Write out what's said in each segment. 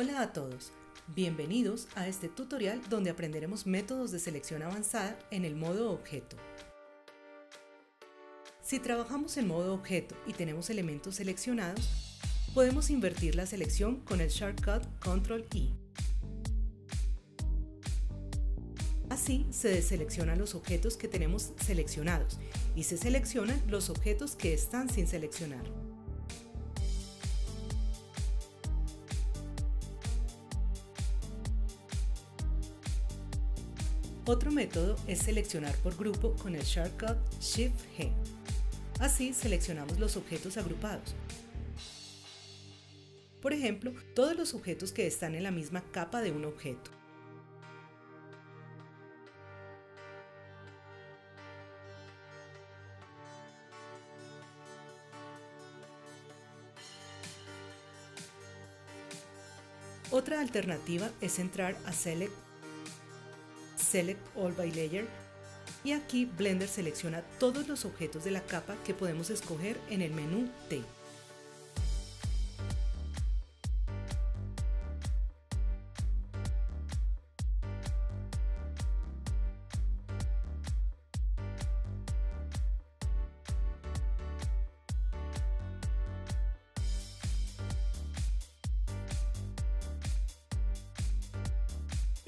Hola a todos, bienvenidos a este tutorial donde aprenderemos métodos de selección avanzada en el modo objeto. Si trabajamos en modo objeto y tenemos elementos seleccionados, podemos invertir la selección con el shortcut Ctrl I. Así se deseleccionan los objetos que tenemos seleccionados y se seleccionan los objetos que están sin seleccionar. Otro método es seleccionar por grupo con el shortcut Shift-G. Así seleccionamos los objetos agrupados. Por ejemplo, todos los objetos que están en la misma capa de un objeto. Otra alternativa es entrar a Select Select All by Layer y aquí Blender selecciona todos los objetos de la capa que podemos escoger en el menú T.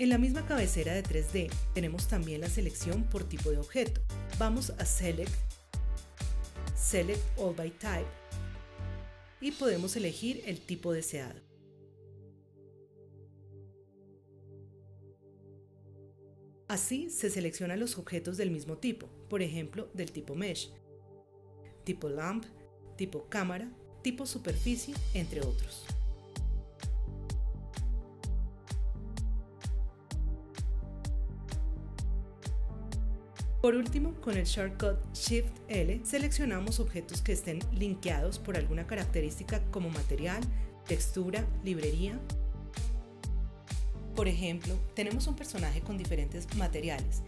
En la misma cabecera de 3D tenemos también la selección por tipo de objeto. Vamos a Select, Select All by Type y podemos elegir el tipo deseado. Así se seleccionan los objetos del mismo tipo, por ejemplo, del tipo Mesh, tipo Lamp, tipo Cámara, tipo Superficie, entre otros. Por último, con el shortcut Shift L seleccionamos objetos que estén linkeados por alguna característica como material, textura, librería. Por ejemplo, tenemos un personaje con diferentes materiales.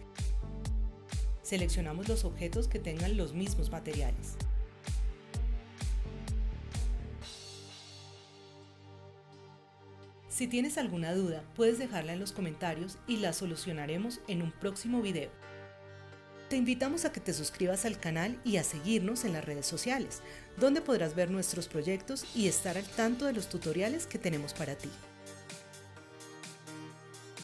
Seleccionamos los objetos que tengan los mismos materiales. Si tienes alguna duda, puedes dejarla en los comentarios y la solucionaremos en un próximo video. Te invitamos a que te suscribas al canal y a seguirnos en las redes sociales, donde podrás ver nuestros proyectos y estar al tanto de los tutoriales que tenemos para ti.